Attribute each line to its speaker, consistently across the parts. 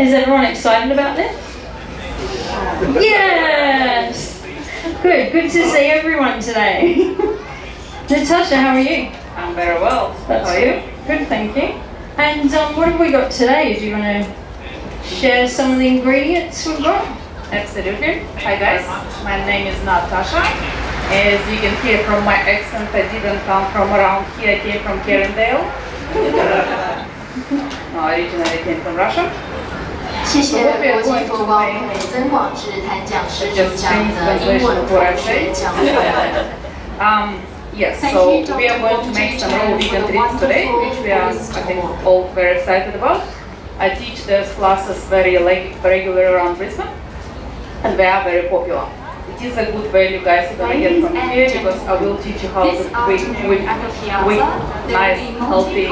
Speaker 1: Is everyone excited about this? Yes! Good, good to see everyone today. Natasha, how are you?
Speaker 2: I'm very well.
Speaker 1: That's
Speaker 2: How are you?
Speaker 1: good. Thank you. And um, what have we got today? Do you want to share some of the ingredients we've got?
Speaker 2: Absolutely. Hi guys, my name is Natasha. As you can hear from my accent, I didn't come from around here, I came from Carindale. no, originally I came from Russia.
Speaker 3: 谢谢国际风光美增广志谈讲师主讲的英文口学讲座。
Speaker 2: Um, yes, so we are going to make some raw vegan treats today, which we are, I think, all very excited about. I teach those classes very like, regularly around Brisbane, and they are very popular. It is a good value, guys, you're gonna get from here because I will teach you how to quick, quick, nice, healthy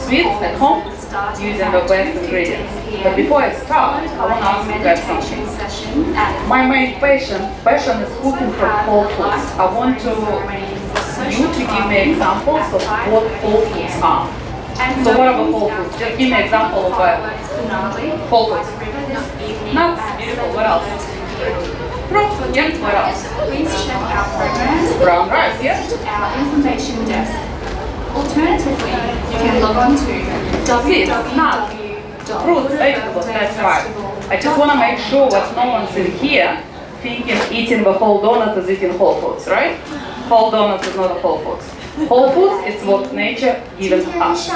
Speaker 2: sweets at home using the best ingredients. But before I start, I want to ask you guys something. My main passion, passion is cooking from whole foods. I want to you to give me examples of what whole foods are. So what about whole foods? Just give me an example of uh, whole foods. Nuts, beautiful. What else? Wales.
Speaker 4: Please check our programs
Speaker 2: Brown rice, yes.
Speaker 4: at our information desk. Alternatively, you can log on to
Speaker 2: www.rootsagriculture.festival.com. I just want to make sure that no one's in here thinking eating the whole donut is eating whole foods, right? Whole donut is not a whole foods. Whole foods is what nature gives us.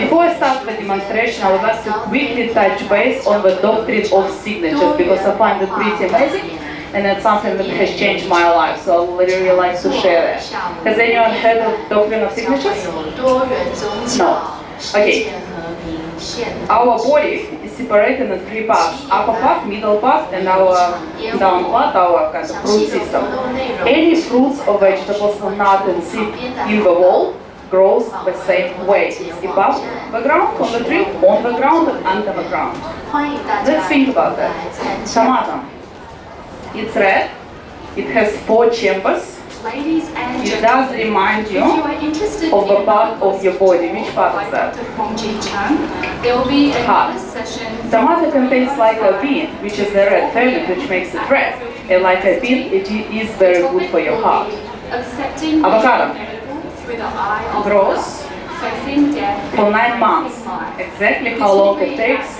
Speaker 2: Before I start the demonstration, I would like to quickly touch base on the doctrine of signatures because I find it pretty amazing and that's something that has changed my life, so I would really like to share that. Has anyone heard of Doctrine of Signatures?
Speaker 3: No. Okay.
Speaker 2: Our body is separated in three parts, upper part, middle part, and our down part, our kind of root system. Any fruits or vegetables not and seed in the wall grows the same way. It's above the ground, on the tree, on the ground, and under the ground. Let's think about that. Tomato. It's red. It has four chambers.
Speaker 4: Ladies and
Speaker 2: It does remind you
Speaker 4: you
Speaker 2: of a part of your body. Which part is that?
Speaker 4: Dr. Hong Ji Chan, there will be
Speaker 2: Heart. Tomato contains lycopene, which is the red ferment, which makes it red. And lycopene, it is very good for your heart. Avocado.
Speaker 4: inevitable through the
Speaker 2: Grows
Speaker 4: facing death
Speaker 2: for nine months. Exactly how long it takes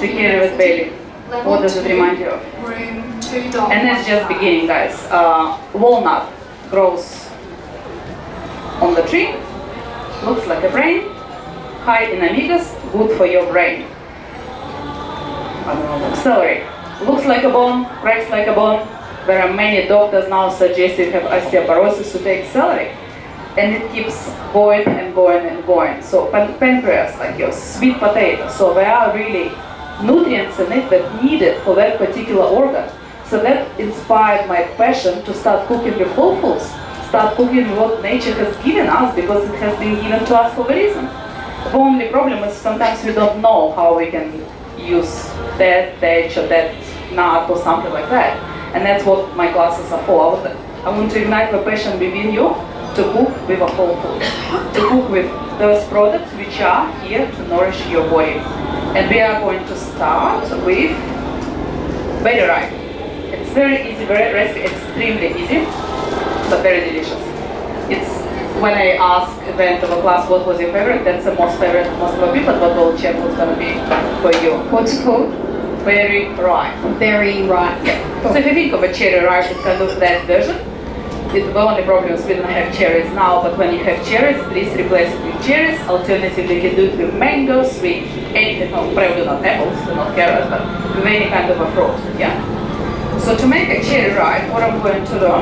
Speaker 2: to carry with baby. What does it remind you of?
Speaker 4: Room two dog.
Speaker 2: And that's just beginning, guys. Uh, walnut grows on the tree, looks like a brain, high in omegas, good for your brain. I don't know. Celery looks like a bone, cracks like a bone. There are many doctors now suggest you have osteoporosis to take celery. And it keeps going and going and going. So pan- pancreas, like your sweet potato, so there are really nutrients in it that needed for that particular organ. So that inspired my passion to start cooking with whole foods, start cooking what nature has given us because it has been given to us for a reason. The only problem is sometimes we don't know how we can use that veg or that nut or something like that. And that's what my classes are for. I, I want to ignite the passion within you to cook with a whole food, to cook with those products which are here to nourish your body. And we are going to start with berry ripe. It's very easy, very recipe, extremely easy, but very delicious. It's when I ask at the end of a class what was your favorite, that's the most favorite most of people, but we'll check what's gonna be for you.
Speaker 1: What's it called?
Speaker 2: Berry ripe.
Speaker 1: Berry ripe.
Speaker 2: So if you think of a cherry ripe, it's kind of that version. It, the only problem is we don't have cherries now, but when you have cherries, please replace it with cherries. Alternatively, you can do it with mangoes, with anything, no, probably not apples, not carrots, but any kind of a fruit, yeah? So to make a cherry ripe, what I'm going to do,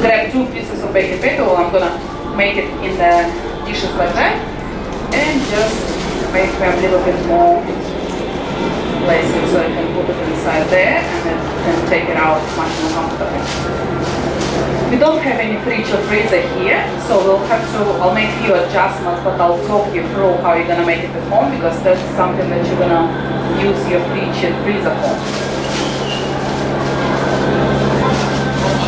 Speaker 2: grab two pieces of baking paper, well, I'm gonna make it in the dishes like that, and just make them a little bit more places so I can put it inside there and then can take it out much more comfortably. We don't have any fridge or freezer here, so we'll have to, I'll make few adjustments, but I'll talk you through how you're gonna make it at home because that's something that you're gonna use your fridge and freezer for.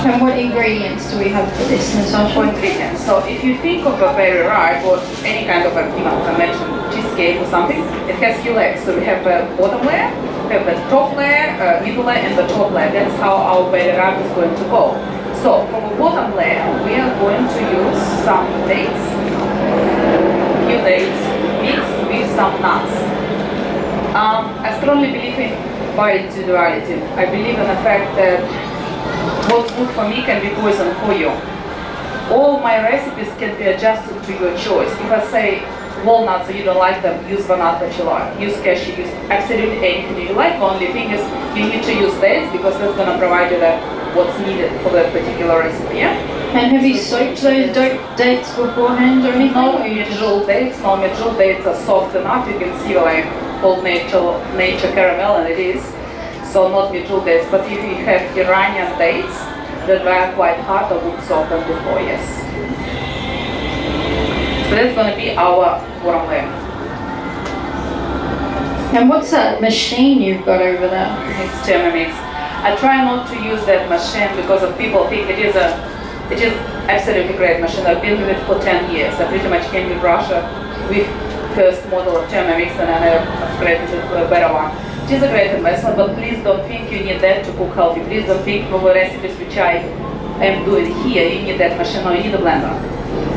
Speaker 1: And what ingredients do we have for this,
Speaker 2: For
Speaker 1: Natasha?
Speaker 2: ingredients. So if you think of a berry ripe or any kind of a, you know, I mentioned cheesecake or something, it has few layers. So we have the bottom layer, we have the top layer, uh, middle layer, and the top layer. That's how our baby wrap is going to go. So for the bottom layer, we are going to use some dates, few dates mixed with some nuts. Um, I strongly believe in bioindividuality. I believe in the fact that what's good for me can be poison for you. All my recipes can be adjusted to your choice. If I say walnuts, and you don't like them, use vanilla that you like. Use cashew, use absolutely anything you like. Only thing is you need to use dates because that's going to provide you the, what's needed for that particular recipe. Yeah?
Speaker 1: And have you soaked those dates beforehand or anything?
Speaker 2: No medjool dates, no medjool dates are soft enough. You can see like old nature, nature caramel and it is. So not medjool dates, but if you have Iranian dates that were quite hard, I would soak them before, yes. So that's going to be our layer.
Speaker 1: And what's that machine you've got over there?
Speaker 2: It's Thermomix. I try not to use that machine because of people think it is a, it is absolutely great machine. I've been with it for 10 years. I pretty much came with Russia with first model of Thermomix and I upgraded it to a better one. It is a great investment, but please don't think you need that to cook healthy. Please don't think for the recipes which I am doing here, you need that machine or you need a blender.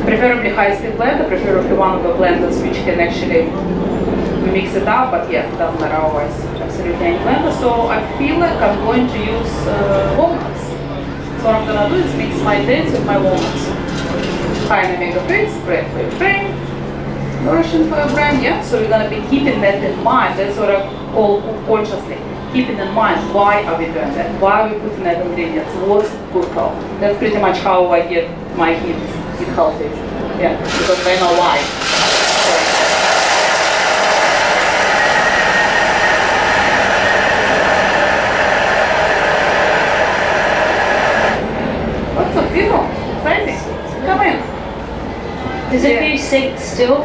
Speaker 2: Preferably high-speed blender, preferably one of the blenders which can actually mix it up, but yeah, doesn't matter otherwise. So I feel like I'm going to use uh, walnuts. So what I'm gonna do is mix my dates with my walnuts. High in omega-3s, great for your brain, nourishing for your brain, yeah? So we're gonna be keeping that in mind. That's what I call consciously. Keeping in mind why are we doing that? Why are we putting that ingredients? What's good health? That's pretty much how I get my kids eat healthy. Yeah, because they know why. Lots of people. Crazy. Come in.
Speaker 1: There's a
Speaker 2: Yeah.
Speaker 1: few seats still,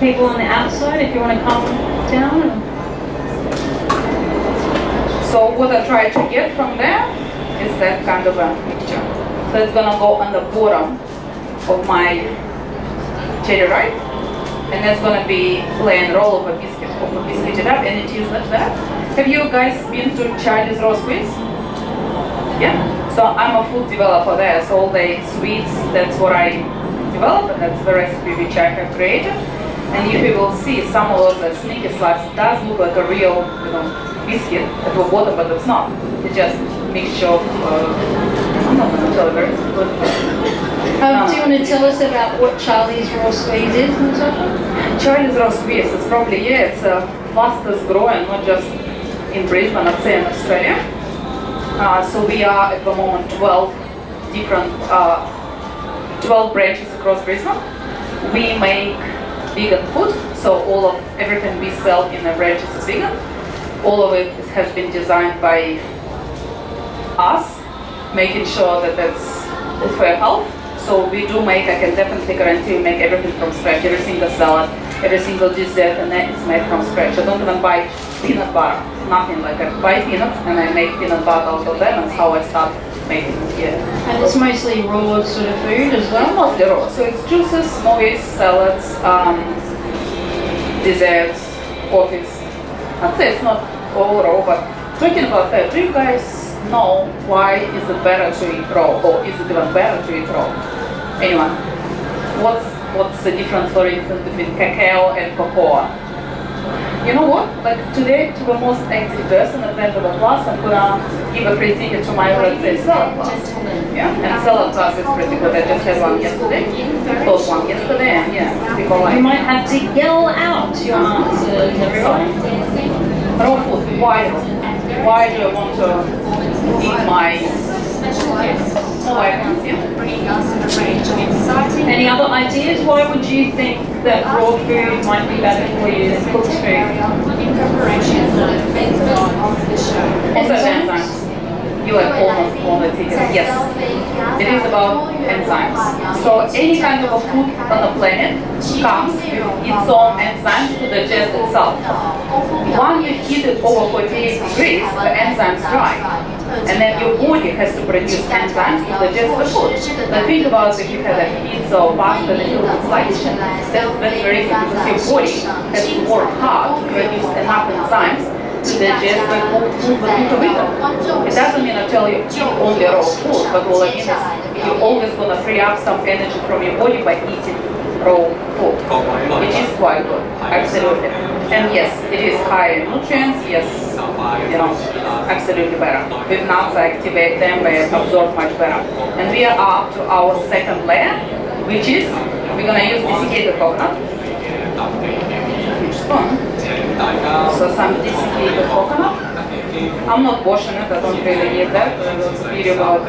Speaker 1: people on the outside if you want to come down.
Speaker 2: So what I try to get from there is that kind of a picture. So it's gonna go on the bottom of my right, and that's gonna be plain roll of a biscuit, of a biscuit up, and it is like that. Have you guys been to Charlie's Raw Squeeze? Yeah. So I'm a food developer there, so all the sweets, that's what I develop, and that's the recipe which I have created. And if you will see some of those sneaky slices does look like a real, you know, biscuit at the bottom, but it's not. It's just mixture of, uh, not gonna tell very good.
Speaker 1: Um, do you want to tell us about what Charlie's Raw Squeeze is, Natasha?
Speaker 2: Charlie's Raw Squeeze, it's probably, yeah, it's uh, fastest growing, not just in Brisbane, I'd say in Australia. Uh, so we are at the moment 12 different, uh, 12 branches across Brisbane. We make vegan food, so all of everything we sell in the branches is vegan. All of it has been designed by us, making sure that it's good for your health. So we do make, I can definitely guarantee we make everything from scratch, every single salad, every single dessert, and then it's made from scratch. I don't even buy peanut butter, nothing like I buy peanuts and I make peanut butter out of them, that's how I start it.
Speaker 1: And it's mostly raw sort of food as
Speaker 2: Well,
Speaker 1: well.
Speaker 2: mostly raw. So it's juices, smoothies, salads, um, desserts, coffees. I'd say it's not all raw, but talking about that, do you guys know why is it better to eat raw, or is it even better to eat raw? Anyone? What's what's the difference, for instance, between cacao and cocoa? You know what? Like today, to the most active person at the end of the class, I'm gonna give a free ticket to my salad class. Yeah, and salad class is pretty good. I just had one yesterday. Close one yesterday, and yeah, people
Speaker 1: You
Speaker 2: like
Speaker 1: might have to yell out your answers, everyone.
Speaker 2: raw food. Why? Why do I want to eat my items? Yeah.
Speaker 4: bringing us a range of exciting
Speaker 1: Any other ideas? Why would you think that raw food might be better for you than cooked food?
Speaker 4: in preparation for the part of the show.
Speaker 2: Also. You like almost all the tickets? Yes. It is about enzymes. So any kind of a food on the planet comes with its own enzymes to digest itself. When you heat it over 48 degrees, the enzymes dry. And then your body has to produce enzymes to digest the food. But think about if you have a pizza or pasta that you would like, that's, that's the reason because your body has to work hard to produce enough enzymes to digest the cooked food that you have. It doesn't mean I tell you eat only raw food, but all I mean is you're always going to free up some energy from your body by eating raw food, which is quite good, absolutely. And yes, it is high in nutrients, yes, you know, absolutely better. With nuts, I activate them, they absorb much better. And we are up to our second layer, which is, we're gonna use desiccated coconut, which is fun. So some desiccated coconut. I'm not washing it, I don't really need that, it's a video about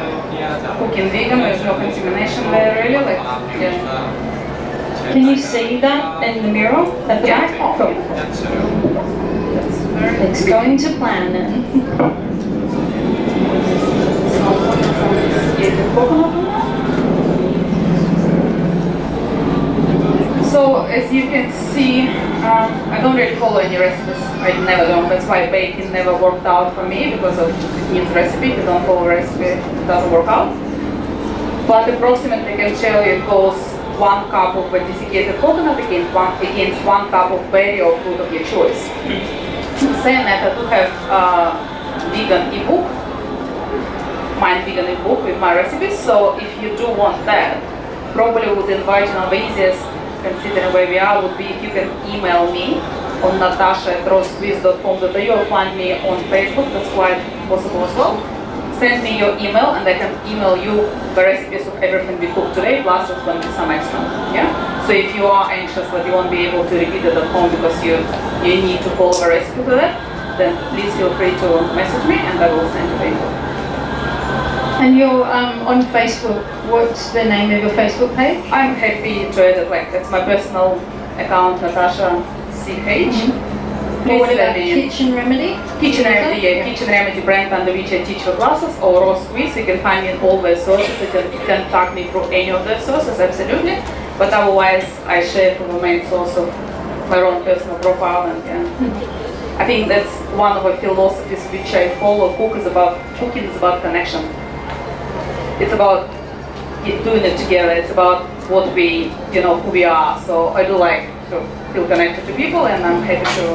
Speaker 2: cooking vegan, there's no contamination there really, like, yeah.
Speaker 1: Can you see that in the mirror at the
Speaker 2: Yeah.
Speaker 1: back? Cool. It's going to plan then.
Speaker 2: desiccated coconut on that. So as you can see, um, I don't really follow any recipes. I never do. That's why baking never worked out for me because of needs recipe. If you don't follow recipe, it doesn't work out. But approximately I can tell you it goes one cup of desiccated coconut against one, against one cup of berry or fruit of your choice. Saying that I do have a vegan ebook Mind Vegan ebook with my recipes. So if you do want that, probably would invite you know, the easiest, considering where we are, would be if you can email me on natasha at rawsqueeze.com.au or find me on Facebook, that's quite possible as well. Send me your email and I can email you the recipes of everything we cooked today, plus it's going to be some extra. Yeah? So if you are anxious that you won't be able to repeat it at home because you, you need to follow the recipe to that, then please feel free to message me and I will send you the ebook.
Speaker 1: And you're um, on Facebook. What's the name of your Facebook page?
Speaker 2: I'm happy to edit like that's my personal account, Natasha CH. Mm-hmm. Please
Speaker 1: What about Kitchen Remedy?
Speaker 2: Kitchen Remedy, yeah, Kitchen Remedy brand under which I teach the classes or Raw Squeeze. You can find me in all the sources. You can contact me through any of the sources, absolutely. But otherwise, I share from the main source of my own personal profile and yeah. Mm-hmm. I think that's one of the philosophies which I follow. Cook is about cooking is about connection. It's about doing it together. It's about what we, you know, who we are. So I do like to feel connected to people, and I'm happy to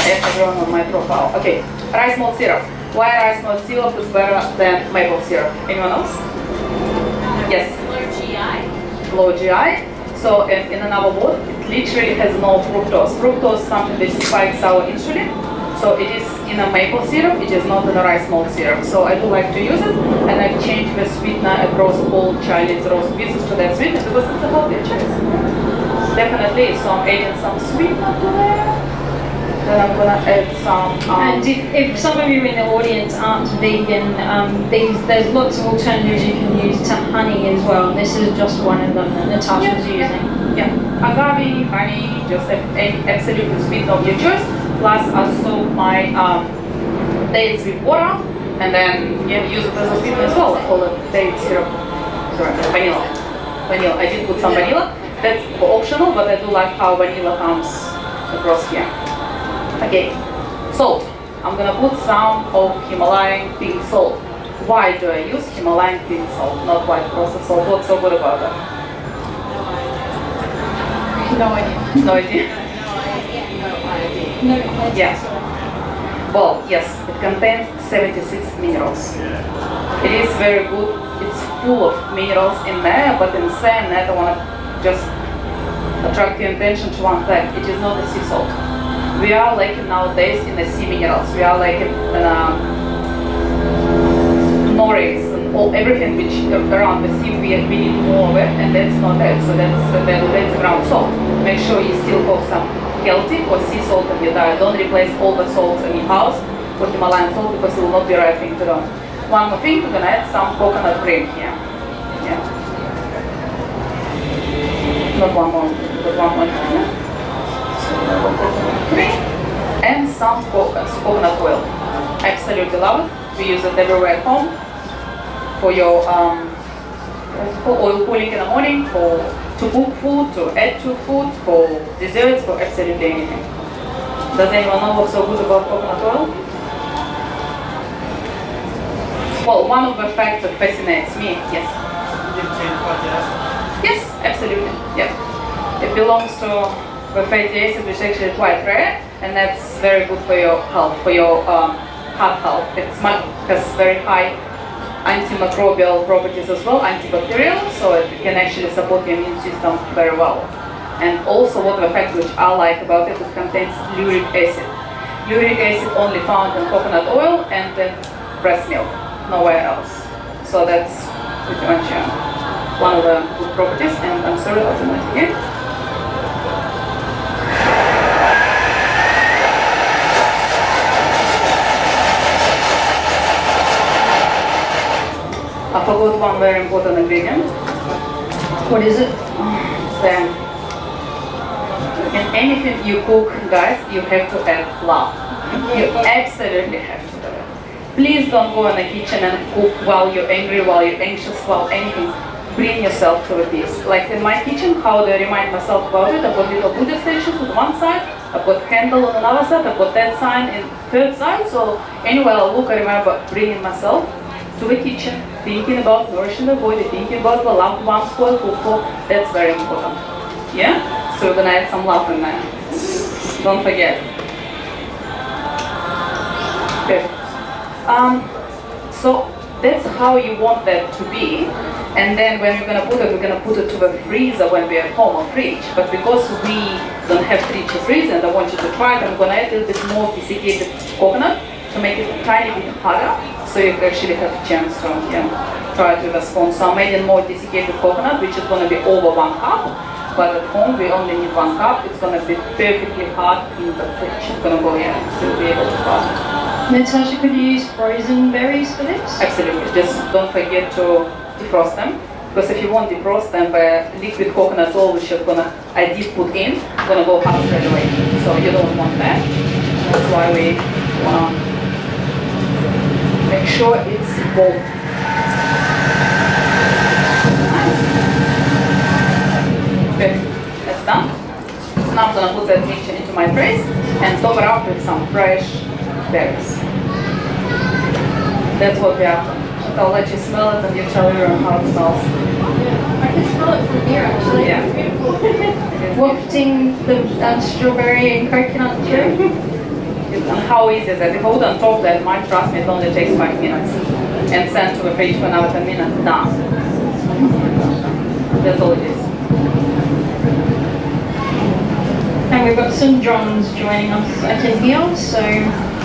Speaker 2: add everyone on my profile. Okay, rice malt syrup. Why rice malt syrup is better than maple syrup? Anyone else? Yes. Low GI. Low GI. So in, in another word, it literally has no fructose. Fructose is something that spikes our insulin. So it is in a maple syrup, it is not in a rice malt syrup. So I do like to use it, and I've changed the sweetener across all Chinese roast pieces to that sweetener because it's a healthier choice. Definitely, so I'm adding some sweetener to there. Then I'm gonna add some. Um,
Speaker 1: And if, if some of you in the audience aren't vegan, um, these, there's lots of alternatives you can use to honey as well. This is just one of them that Natasha's
Speaker 2: Yeah,
Speaker 1: using.
Speaker 2: Yeah, agave, honey, just a- any absolute sweet of your choice. Plus, I soak my um, dates with water, and then yeah, use it as a sweetener as well. I call it date syrup. Sorry, vanilla. Vanilla. I did put some vanilla. That's optional, but I do like how vanilla comes across here. Okay, salt. I'm gonna put some of Himalayan pink salt. Why do I use Himalayan pink salt, not white processed salt? What's so good about that?
Speaker 1: No idea.
Speaker 2: No idea.
Speaker 1: No idea.
Speaker 2: Yeah. Well, yes, it contains 76 minerals. It is very good. It's full of minerals in there, but in sand, I don't want to just attract your attention to one thing. It is not a sea salt. We are lacking nowadays in the sea minerals. We are lacking in um, norax and all everything which around the sea. We, we need more of it, and that's not it. So that's uh, that, that's ground salt. Make sure you still have some Celtic or sea salt in your diet. Don't replace all the salts in your house with Himalayan salt because it will not be the right thing to do. One more thing, we're gonna add some coconut cream here. Not one more, but one more coconut cream and some co- coconut oil. Absolutely love it. We use it everywhere at home for your um, oil cooling in the morning, for to cook food, to add to food, for desserts, for absolutely anything. Does anyone know what's so good about coconut oil? Well, one of the facts that fascinates me, yes. Yes, absolutely, yeah. It belongs to the fatty acid, which is actually quite rare, and that's very good for your health, for your um, heart health. It's much, has very high antimicrobial properties as well, antibacterial, so it can actually support your immune system very well. And also what the fact which I like about it, it contains lauric acid. Lauric acid only found in coconut oil and in breast milk, nowhere else. So that's pretty much uh, one of the good properties, and I'm sorry, I'll do it again. I forgot one very important ingredient.
Speaker 1: What is it?
Speaker 2: Sam in anything you cook, guys, you have to add love. You absolutely have to do it. Please don't go in the kitchen and cook while you're angry, while you're anxious, while anything. Bring yourself to a peace. Like in my kitchen, how do I remind myself about it? I've got little Buddha statues on one side, I've got candle on another side, I've got that sign in third side. So anywhere I look, I remember bringing myself to the kitchen, thinking about nourishing the body, thinking about the loved ones who are cooked that's very important. Yeah? So we're gonna add some love in there. Don't forget. Good. Um, so that's how you want that to be. And then when we're gonna put it, we're gonna put it to the freezer when we're at home or fridge. But because we don't have fridge or freezer and I want you to try it, I'm gonna add a little bit more desiccated coconut to make it a tiny bit harder so you actually have a chance to yeah, try it with a spoon. So I'm adding more desiccated coconut, which is going to be over one cup. But at home, we only need one cup. It's going to be perfectly hard in the fridge. It's going to go, yeah, still be able to pass
Speaker 1: Natasha, could you use frozen berries for this?
Speaker 2: Absolutely. Just don't forget to defrost them. Because if you won't defrost them, the liquid coconut oil, which you're gonna, I did put in, gonna go hard straight away. So you don't want that. That's why we wanna Make sure it's full. Okay, that's done. Now I'm gonna put that mixture into my trays and it up with some fresh berries. That's what we are. I'll let you smell it and you tell me how it smells.
Speaker 1: I can smell it from here actually.
Speaker 2: Yeah.
Speaker 1: It's beautiful. Wafting the uh, strawberry and coconut through.
Speaker 2: how easy is it? If I wouldn't talk that much, trust me, it only takes five minutes. And send to the page for another 10 minutes, done. That's all it is.
Speaker 1: And we've got some drones joining us, I can hear, so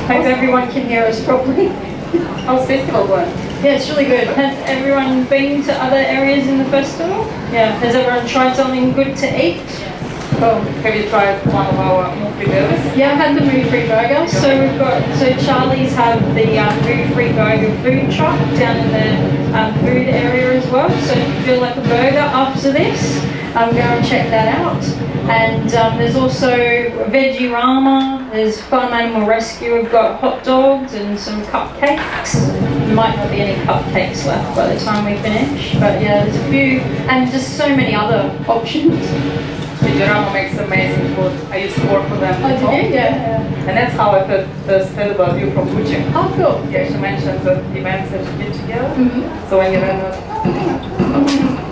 Speaker 1: hope everyone can hear us properly.
Speaker 2: How's festival going?
Speaker 1: Yeah, it's really good. Has everyone been to other areas in the festival? Yeah. Has everyone tried something good to eat?
Speaker 2: Oh, have you tried one of our Mood-Free burgers?
Speaker 1: Yeah, I've had the Mood-Free burger. So we've got, so Charlie's have the um, Mood-Free burger food truck down in the um, food area as well. So if you feel like a burger after this, um, go and check that out. And um, there's also Veggie Rama, there's Farm Animal Rescue, we've got hot dogs and some cupcakes. There might not be any cupcakes left by the time we finish, but yeah, there's a few, and just so many other options.
Speaker 2: Veggie Rama makes amazing food. I used to work for them.
Speaker 1: Oh, did you? Yeah.
Speaker 2: And that's how I first, first heard about you from Gucci.
Speaker 1: Oh, cool.
Speaker 2: Yeah, she mentioned the events that you did together.
Speaker 1: Mm -hmm.
Speaker 2: So when you read it,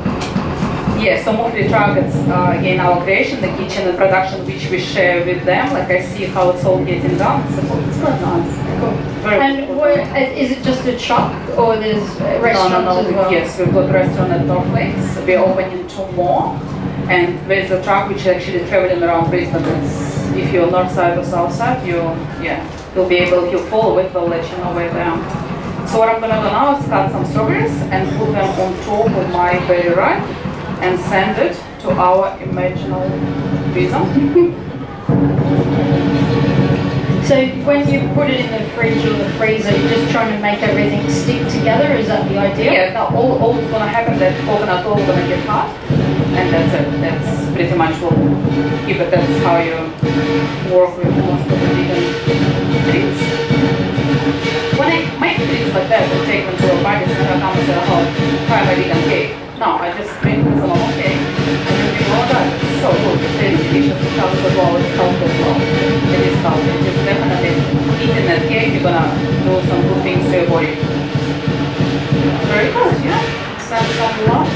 Speaker 2: yeah, so Truck, it's uh, again our creation, the kitchen and production which we share with them. Like I see how it's all getting done. So it's quite nice. Cool. Very
Speaker 1: and what, is it just a truck or there's restaurants
Speaker 2: no, no, no.
Speaker 1: as well?
Speaker 2: Yes, we've got restaurant at North Lakes. We're opening two more. And there's a truck which is actually traveling around Brisbane. It's, if you're north side or south side, you yeah, you'll be able, to follow it, they'll let you know where they are. So what I'm gonna do now is cut some strawberries and put them on top of my berry ripe and send it to our imaginary prison.
Speaker 1: So when you put it in the fridge or the freezer, you're just trying to make everything stick together? Is that the idea?
Speaker 2: Yeah, no, all, all is going to happen that coconut oil is going to get hot and that's it. That's pretty much what keep it. That's how you work with most of the vegan treats. when I make things like that, I take them to a party and I come say, oh, try my vegan cake. No, I just a normal cake. And then oh, God, it's so good. Delicious, it's healthy as well, it's healthy as well. It is healthy. It's definitely eating that cake, you're gonna do some good things to your body. Very good, yeah. Send some love.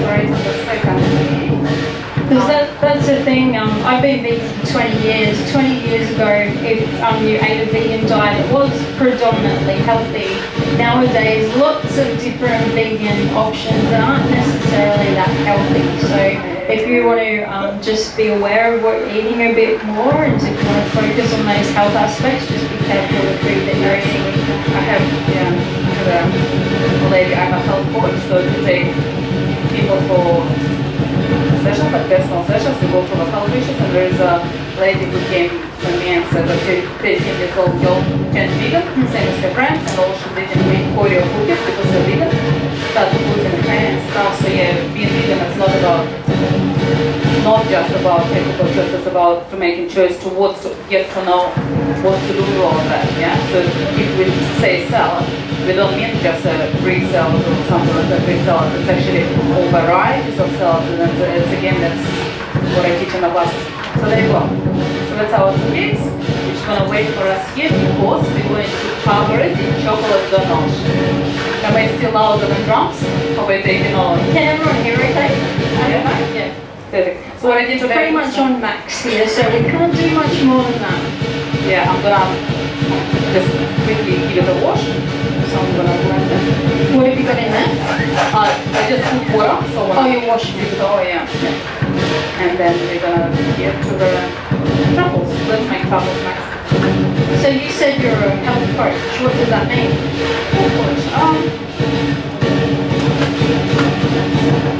Speaker 2: Right on the second.
Speaker 1: Because that, that's the thing, um, I've been vegan for 20 years. 20 years ago, if um, you ate a vegan diet, it was predominantly healthy. Nowadays, lots of different vegan options that aren't necessarily that healthy. So if you want to um, just be aware of what you're eating a bit more and to kind of focus on those health aspects, just be careful with food that you're eating.
Speaker 2: I have, yeah, I have a, a lady, I'm a health coach, so to take people for sessions, like personal sessions, we go local wishes, and there is a lady who came to me and said that she 13 years old girl turned vegan, same as her friends, and all she's eating made Oreo cookies because they're vegan, started putting and stuff, so yeah, being vegan is not about not just about ethical choice, it's about to making choice to what to get to know what to do with all of that, yeah? So if we say salad, we don't mean just a Greek salad or something like that, Greek salad, it's actually all varieties of salads, and it's, it's again, that's what I teach in the classes. So there you go. So that's our two gigs. We're gonna wait for us here because we're going to cover it in chocolate ganache. Am I still louder than drums? Or we taking all?
Speaker 1: Can everyone hear okay?
Speaker 2: Yeah.
Speaker 1: Yeah.
Speaker 2: Perfect. So what I did today
Speaker 1: pretty much on max here, so we can't do much more than that.
Speaker 2: Yeah, I'm gonna just quickly give it a wash. So I'm gonna blend it.
Speaker 1: What have you got in there?
Speaker 2: Uh, I just put water, so
Speaker 1: Oh, you're washing it.
Speaker 2: Oh yeah. And then we're gonna get to the truffles. Let's make truffles next.
Speaker 1: So you said you're a health coach. What does that mean?
Speaker 2: Um,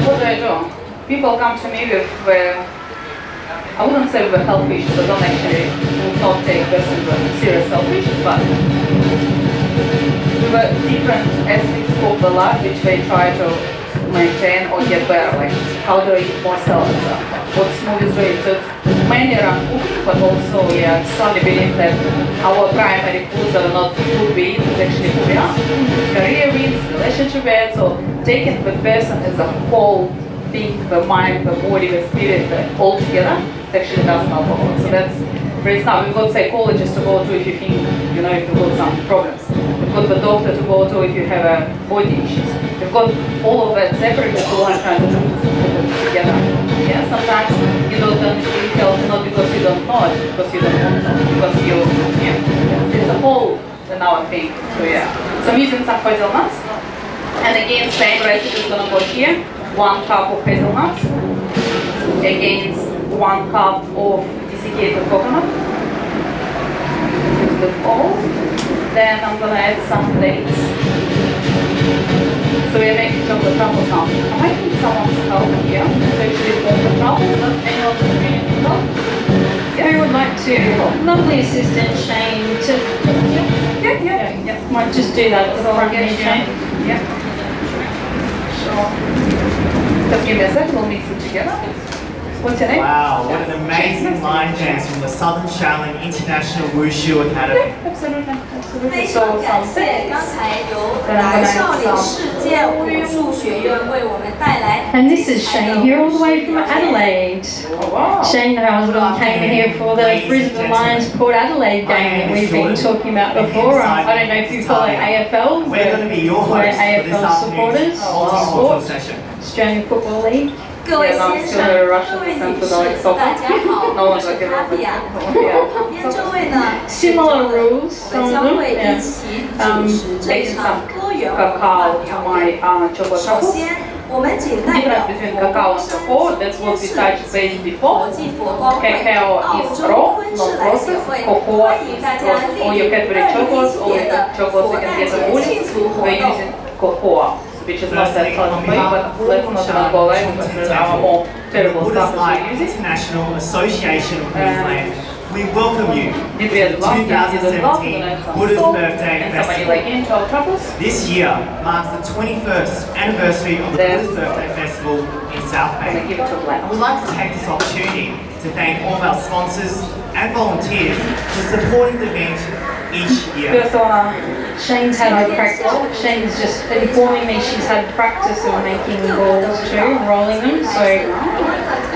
Speaker 2: what do I do? People come to me with, I wouldn't say with health issues, I don't actually will not take person with serious health issues, but with different aspects of the life which they try to maintain or get better, like how do I eat more salads, what smoothies do I eat. Mainly around cooking, but also yeah, I strongly believe that our primary foods are not food we eat, it's actually who we are. Career wins, relationship wins, so taking the person as a whole thing, the mind, the body, the spirit, the all together, it actually does help a. So that's very now we've got psychologists to go to if you think, you know, if you've got some problems. We've got the doctor to go to if you have uh, body issues. We've got all of that separate to one trying to put it together. Yeah, sometimes you don't feel healthy not because you don't know it, because you don't want to, because you, yeah, it's a whole another thing. So yeah. So I'm using some hazelnuts. And again, same recipe is gonna go here. One cup of hazelnuts against one cup of desiccated coconut. Mix it all. Then I'm gonna add some dates. So we're making chocolate truffles now. I might need someone's help here to actually form the truffles. Does anyone need help?
Speaker 1: Who would like to? Lovely assistant Shane to.
Speaker 2: Yeah, yeah, yeah.
Speaker 1: Might just do that at the
Speaker 2: So
Speaker 1: front
Speaker 2: get.
Speaker 1: Shane.
Speaker 2: Yeah. Sure. Just give me a second, we'll mix it together. What's your name?
Speaker 5: Wow, what an amazing line dance from the Southern Shaolin International Wushu Academy.
Speaker 2: Absolutely, absolutely. So, some
Speaker 1: And this is Shane here all the way from Adelaide.
Speaker 2: Oh, wow.
Speaker 1: Shane Housley came here for the Brisbane Lions Port Adelaide game that we've been talking about before. I don't know if you follow AFL.
Speaker 5: We're going to be your hosts for
Speaker 1: supporters.
Speaker 5: afternoon's oh,
Speaker 1: sports
Speaker 5: session.
Speaker 1: Australian Football League.
Speaker 6: Going
Speaker 2: yeah, and
Speaker 6: oh,
Speaker 2: I'm
Speaker 6: still
Speaker 2: a Russian
Speaker 6: person
Speaker 2: for like
Speaker 6: soccer.
Speaker 2: no one's like
Speaker 6: ever football.
Speaker 2: Yeah.
Speaker 1: Similar rules, some of them. Yeah.
Speaker 6: Um, making some
Speaker 2: cacao to my uh, chocolate
Speaker 6: truffle.
Speaker 2: Difference between cacao and cocoa, that's what we touched base before. Cacao is raw,
Speaker 6: no
Speaker 2: processed. Cocoa is processed. All your Cadbury chocolates, all
Speaker 6: the
Speaker 2: chocolates you can get at Woolies, we're using cocoa which is not that you, but let's not go away there more terrible stuff we're.
Speaker 5: International Association of Queensland, we welcome you to the
Speaker 2: love? Yes, we did love. We're
Speaker 5: 2017
Speaker 2: gonna have some
Speaker 5: Buddha's Birthday Festival.
Speaker 2: like our.
Speaker 5: This year marks the 21st anniversary of the Buddha's Birthday Festival in South Bank.
Speaker 2: give it to
Speaker 5: I
Speaker 2: Glenn.
Speaker 5: would like to take this opportunity to thank all of our sponsors and volunteers for supporting the event each year.
Speaker 1: Shane's had a practice. Shane's just informing me she's had practice of making balls too, rolling them. So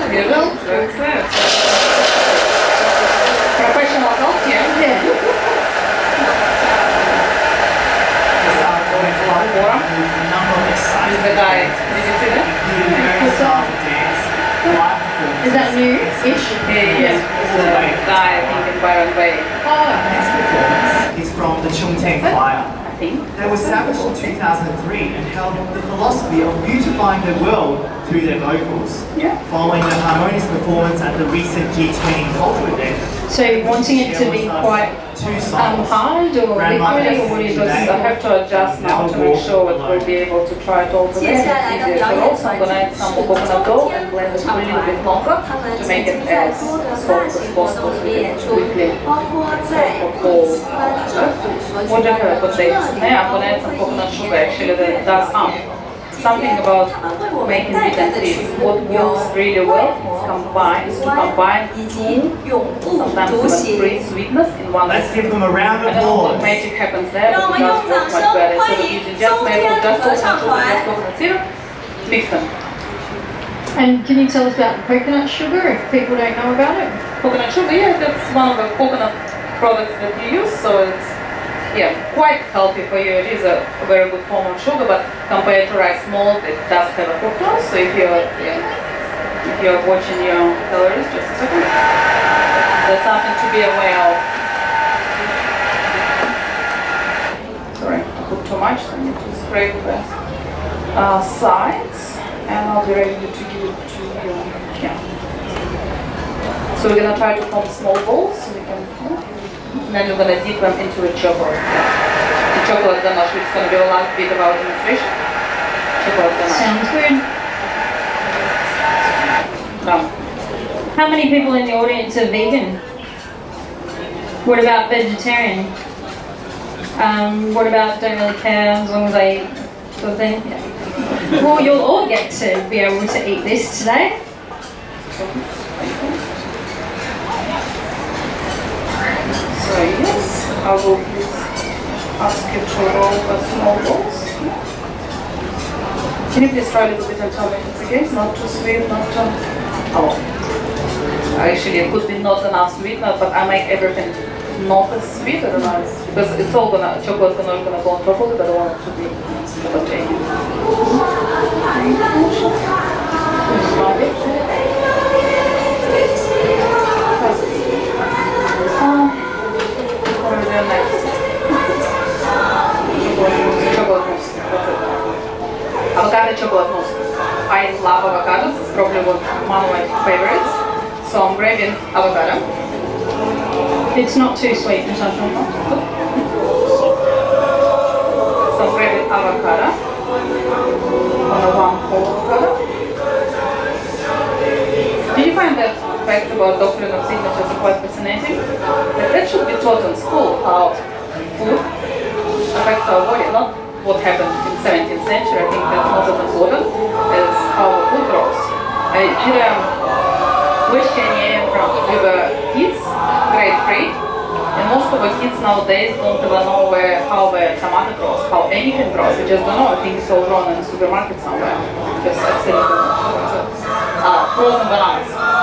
Speaker 2: beautiful. That's it. Professional golf, yeah.
Speaker 1: yeah.
Speaker 5: The start going quite well with a number of
Speaker 2: Is the guy, did you see that?
Speaker 5: including various style dance, live performances.
Speaker 1: Is that new-ish?
Speaker 2: Yeah, yeah. It's a guy, I think, in Byron Bay,
Speaker 5: performance is from the Chungteng Choir.
Speaker 2: I think.
Speaker 5: They were established in 2003 and held the philosophy of beautifying the world through their vocals.
Speaker 2: Yeah.
Speaker 5: Following the harmonious performance at the recent G20 cultural event,
Speaker 1: so wanting it to be quite um, hard or liquidy, or what it was,
Speaker 2: I have to adjust now to make sure that we'll be able to try it all together. It's So I'm going to add some coconut oil and blend it a little bit longer to make it as soft as possible so we can quickly
Speaker 3: cold
Speaker 2: whatever
Speaker 3: potato.
Speaker 2: Now I'm going to add some coconut sugar actually that does help. Um, something about making benefits, what works really well is combined, to combine sometimes even great sweetness in one
Speaker 5: Let's give them a round of applause.
Speaker 2: magic happens there, but
Speaker 3: it's not
Speaker 2: work much better. So
Speaker 3: you
Speaker 2: can just make
Speaker 3: it
Speaker 2: just talk
Speaker 3: and
Speaker 2: just talk and mix them.
Speaker 1: And can you tell us about coconut sugar if people don't know about it?
Speaker 2: Coconut sugar, yeah, that's one of the coconut products that you use, so it's yeah, quite healthy for you. It is a, very good form of sugar, but compared to rice malt, it does have a fructose. So if you're yeah, if you're watching your calories, just a second, that's something to be aware of. Sorry, I put too much, so I need to scrape the uh, sides, and I'll be ready to give it to you. Yeah. So we're gonna try to form small balls, so we can, and then we're gonna dip them into a chocolate. The chocolate ganache, which is gonna be the last bit of our demonstration. Chocolate ganache.
Speaker 1: Sounds good. How many people in the audience are vegan? What about vegetarian? Um, what about don't really care as long as I eat sort of thing? Yeah. Well, you'll all get to be able to eat this today.
Speaker 2: So yes, I will please ask you to roll the small balls. Can you please try a little bit and tell me if it's okay? Not too sweet, not too... Oh. Actually, it could be not enough sweetness, uh, but I make everything not as sweet, know, it's, because it's all gonna, chocolate gonna, gonna go on top of it, I don't want it to be chocolate. Chocolate mousse. I love avocados. It's probably one of my favorites. So I'm grabbing avocado.
Speaker 1: It's not too sweet, Natasha.
Speaker 2: So I'm grabbing avocado. On a one whole avocado. Did you find that fact about doctrine of signatures quite fascinating? That that should be taught in school how food affects our body, not what happened in 17th century. I think that's not as important as how food grows. I did a from with uh, kids, grade three, and most of the kids nowadays don't even know where how the tomato grows, how anything grows. They just don't know. I think it's all grown in the supermarket somewhere. Just absolutely. Uh, frozen bananas.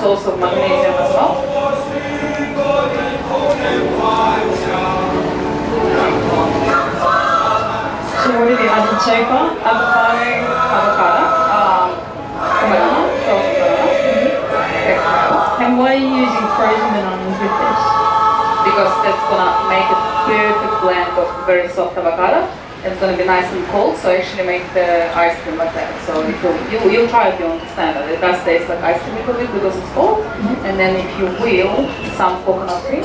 Speaker 2: Source of magnesium as well.
Speaker 1: So what have you added so far?
Speaker 2: avocado, avocado, um, banana, extra,
Speaker 1: And why are you using frozen bananas with this?
Speaker 2: because that's gonna make a perfect blend of very soft avocado. It's gonna be nice and cold, so actually make the ice cream like that. So you you you'll try if you understand that it does taste like ice cream a little bit because it's cold. And then if you will, some coconut cream.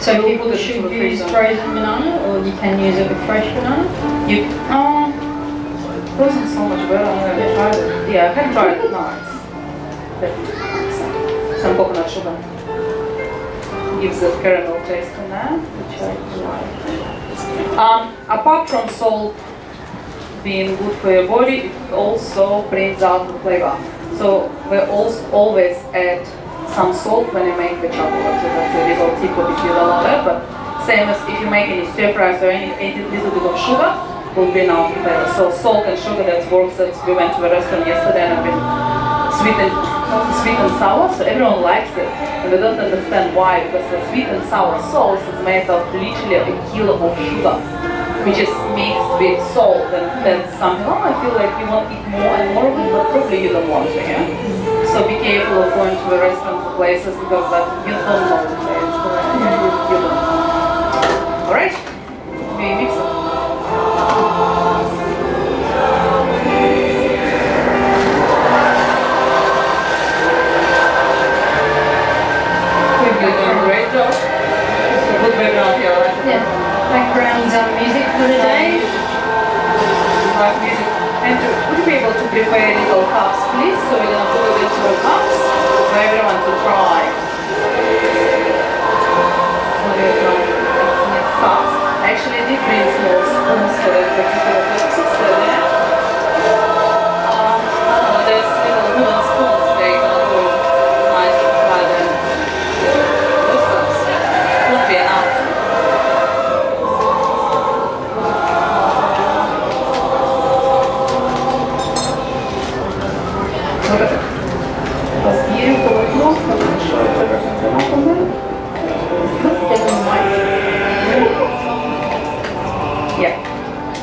Speaker 1: So
Speaker 2: You'll
Speaker 1: people
Speaker 2: it
Speaker 1: should use
Speaker 2: freezer.
Speaker 1: frozen banana or you can use it with fresh banana?
Speaker 2: You um, frozen so much better. I haven't try it. Yeah, I have tried it. No, it's. some coconut sugar. Gives a caramel taste in that, which I like. Um, apart from salt being good for your body, it also brings out the flavor. So we always add some salt when you make the chocolate. So that's a little tip if you don't know. But same as if you make any stir fries or any, any little bit of sugar, will out the flavor. So salt and sugar that works. That we went to a restaurant yesterday and been sweet and sweet and sour. So everyone likes it, and we don't understand why because the sweet and sour sauce is made of literally a kilo of sugar which is mixed with salt and that's something, oh, I feel like you want to eat more and more of it, but probably you don't want to, yeah? So be careful of going to the restaurant or places because that you don't know the you don't know. Alright, we mix
Speaker 1: Yeah. Background um, music for the day.
Speaker 2: And would you be able to prepare little cups, please? So we're gonna put it into the cups for everyone to try. So we're going to. Actually, bring small spoons for that particular purposes. So there.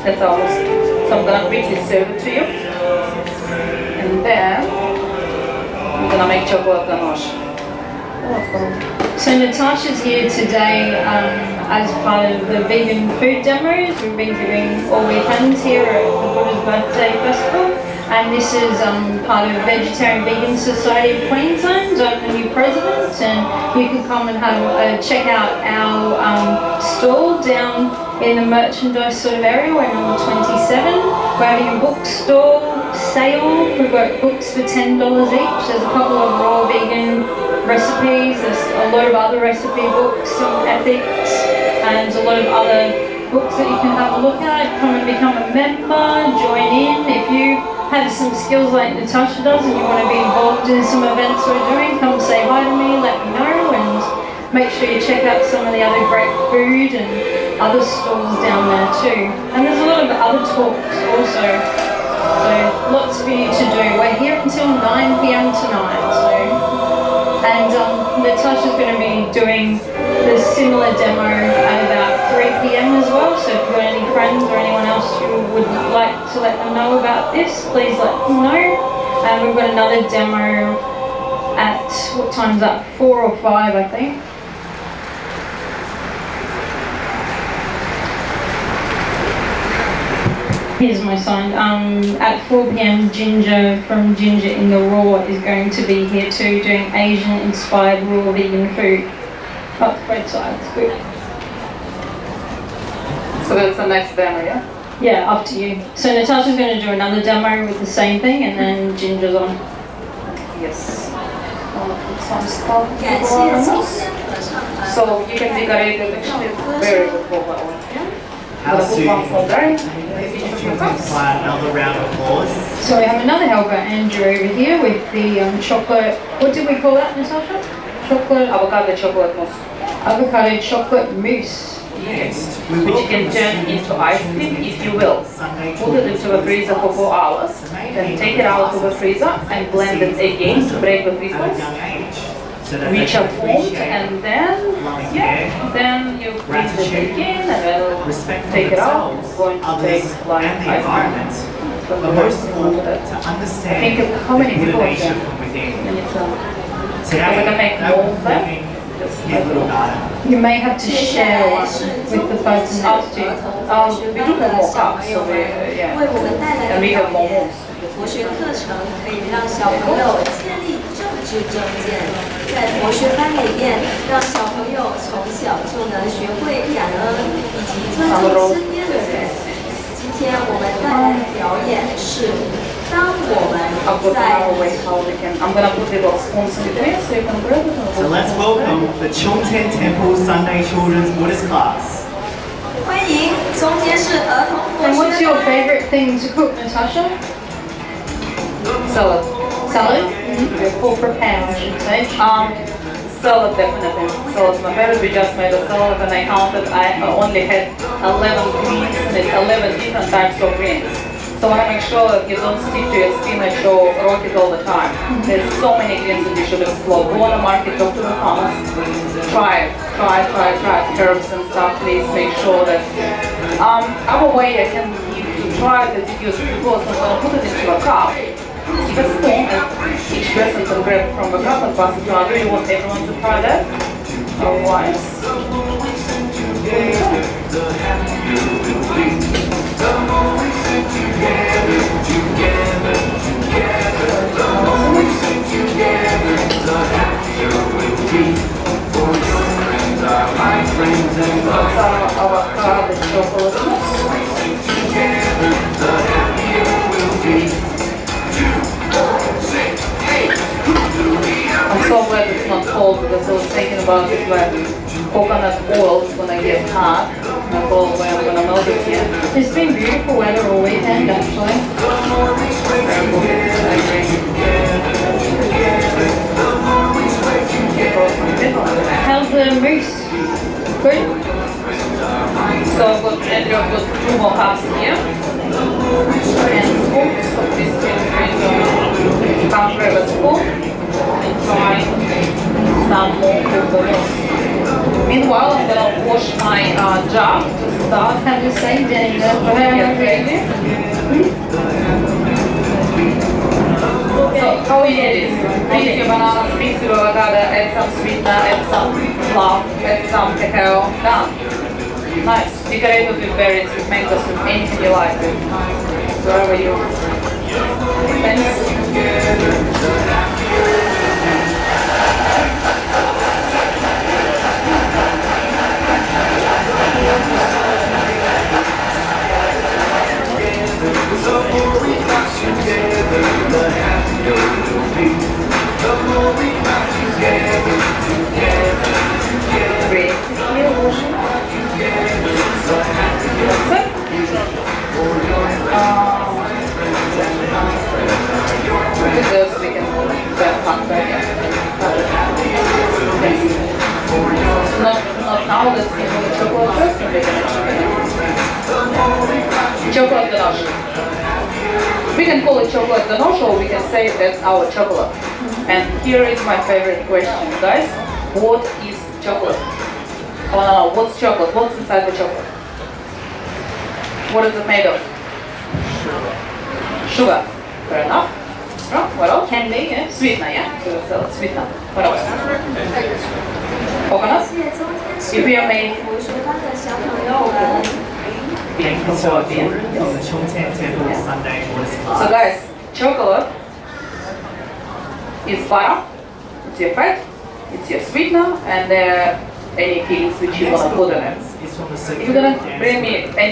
Speaker 2: That's almost. So I'm gonna quickly serve it to you. And then I'm gonna make chocolate ganache.
Speaker 1: So Natasha's here today um, as part of the vegan food demos we've been doing all weekends here at the Buddha's Birthday Festival. And this is um, part of Vegetarian Vegan Society of Queensland. I'm the new president and you can come and have a check out our um, stall down in the merchandise sort of area. We're number 27. We're having a bookstore sale. We've got books for $10 each. There's a couple of raw vegan recipes, there's a lot of other recipe books, some ethics, and a lot of other books that you can have a look at. Come and become a member, join in. If you have some skills like Natasha does and you want to be involved in some events we're doing, come say hi to me, let me know, and make sure you check out some of the other great food and other stalls down there too. And there's a lot of other talks also. So lots for you to do. We're here until 9 p.m. tonight. So and um, Natasha's going to be doing the similar demo at about 3 p.m. as well. So if you've got any friends or anyone else who would like to let them know about this, please let them know. And we've got another demo at, what time's that? 4 or 5, I think. Here's my sign. Um, at 4 p.m., Ginger from Ginger in the Raw is going to be here too, doing Asian-inspired raw vegan food. Oh, bread side, good.
Speaker 2: So that's the next demo, yeah?
Speaker 1: Yeah, up to you. So Natasha's going to do another demo with the same thing, and then Ginger's on.
Speaker 2: Yes. So you can decorate the actually very good for that one. Yeah?
Speaker 5: How
Speaker 2: Gonna
Speaker 5: soon?
Speaker 2: one for there.
Speaker 5: Would you inspire another round of applause?
Speaker 1: So we have another helper, Andrew, over here with the um, chocolate. What did we call that, Natasha? Chocolate
Speaker 2: Avocado chocolate mousse.
Speaker 1: avocado chocolate mousse.
Speaker 5: Next,
Speaker 2: Which you can turn into ice cream if you will. Put it into a freezer for 4 hours, then take it out of the freezer and blend it again to break the
Speaker 5: at
Speaker 2: crystals,
Speaker 5: young age, so reach
Speaker 2: a
Speaker 5: point
Speaker 2: and then, yeah, then you breathe it back in and then
Speaker 5: respect
Speaker 2: take it out. It's going to take like
Speaker 5: and the environment. But most of all,
Speaker 2: to
Speaker 5: understand
Speaker 2: think of how many people are there. Uh,
Speaker 5: Today,
Speaker 2: so we're going to make
Speaker 5: no
Speaker 2: more of that.
Speaker 1: You may have to share one with the person next
Speaker 2: to you. Um, we do more walk-ups, so we, yeah, and we have more.
Speaker 3: 演。
Speaker 2: moves.
Speaker 3: 佛学课程可以让小朋友建立正知正见，在佛学班里面，让小朋友从小就能学会感恩以及尊重身边的人。今天我们带来的表演是：当我们.
Speaker 2: I'm so
Speaker 5: let's welcome the Chongten Temple Sunday Children's Buddhist class.
Speaker 3: 欢迎，中间是儿童
Speaker 1: And what's your。favourite thing to cook, Natasha?
Speaker 2: Salad.
Speaker 1: Salad? Prepare, I should say.
Speaker 2: Um, salad definitely. Salad's my favorite. We just made a salad and I counted. I only had 11 greens in it, 11 different types of greens. So I to make sure that you don't stick to your spinach or rocket all the time. There's so many greens that you should explore. Go on the market, talk to the farmers. Try, try, try, try herbs and stuff. Please make sure that. Um, our way I can try the videos because I'm gonna put it into a cup. Each person can grab from and pass it around. Do you want everyone to try that? Otherwise. Our mousse. I'm so glad it's not cold because I was thinking about it when coconut oil is gonna get hot. I thought when I'm gonna melt it here.
Speaker 1: It's been beautiful weather all weekend, actually. How's the moose? Good?
Speaker 2: So I've got Andrew, I've got two more cups here. And spoons, so this grab a spoon some more coconut. Meanwhile, I'm gonna wash my uh, jar to start
Speaker 1: Have the same dinner.
Speaker 2: get ready. So how you did it? Your bananas, mix your avocado, add some sweetener, add some flour, add some cacao. Done. Nice. Decorate it with berries, with mangoes, with anything you like. Wherever you